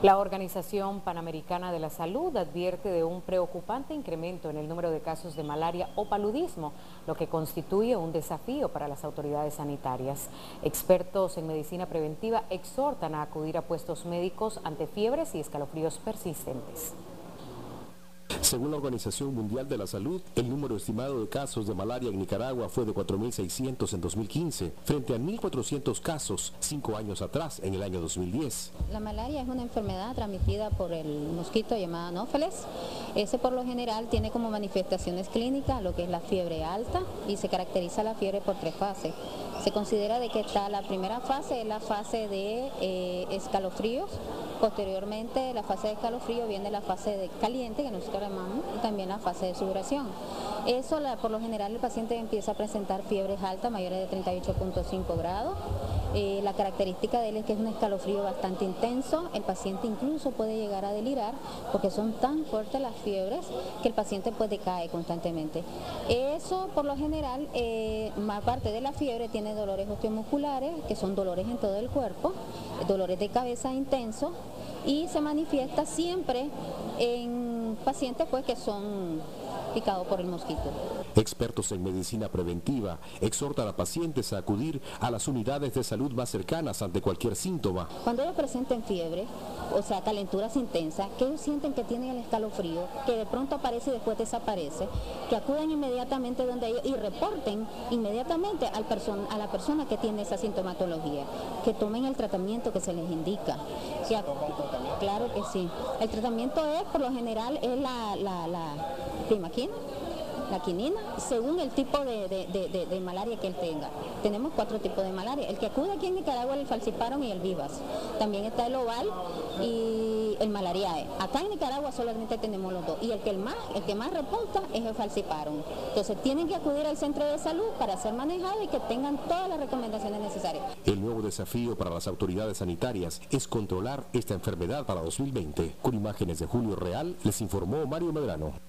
La Organización Panamericana de la Salud advierte de un preocupante incremento en el número de casos de malaria o paludismo, lo que constituye un desafío para las autoridades sanitarias. Expertos en medicina preventiva exhortan a acudir a puestos médicos ante fiebres y escalofríos persistentes. Según la Organización Mundial de la Salud, el número estimado de casos de malaria en Nicaragua fue de 4.600 en 2015, frente a 1.400 casos cinco años atrás, en el año 2010. La malaria es una enfermedad transmitida por el mosquito llamado anófeles. Ese por lo general tiene como manifestaciones clínicas lo que es la fiebre alta y se caracteriza la fiebre por tres fases. Se considera de que está la primera fase, es la fase de eh, escalofríos, posteriormente la fase de escalofrío viene la fase de caliente que nosotros llamamos y también la fase de sudoración. Eso por lo general el paciente empieza a presentar fiebres altas mayores de 38.5 grados. Eh, la característica de él es que es un escalofrío bastante intenso, el paciente incluso puede llegar a delirar porque son tan fuertes las fiebres que el paciente puede caer constantemente. Eso por lo general, eh, parte de la fiebre tiene dolores osteomusculares, que son dolores en todo el cuerpo, dolores de cabeza intensos y se manifiesta siempre en pacientes pues que son picado por el mosquito. Expertos en medicina preventiva exhortan a pacientes a acudir a las unidades de salud más cercanas ante cualquier síntoma. Cuando ellos presenten fiebre, o sea, calenturas intensas, que ellos sienten que tienen el escalofrío, que de pronto aparece y después desaparece, que acudan inmediatamente donde ellos y reporten inmediatamente al a la persona que tiene esa sintomatología, que tomen el tratamiento que se les indica. claro que sí. El tratamiento es, por lo general, es la, la, la la quinina, según el tipo de, malaria que él tenga. Tenemos cuatro tipos de malaria. El que acude aquí en Nicaragua el falciparon y el vivas. También está el oval y el malariae. Acá en Nicaragua solamente tenemos los dos. Y el que, el más, el que más repunta es el falciparon. Entonces tienen que acudir al centro de salud para ser manejados y que tengan todas las recomendaciones necesarias. El nuevo desafío para las autoridades sanitarias es controlar esta enfermedad para 2020. Con imágenes de Julio Real, les informó Mario Medrano.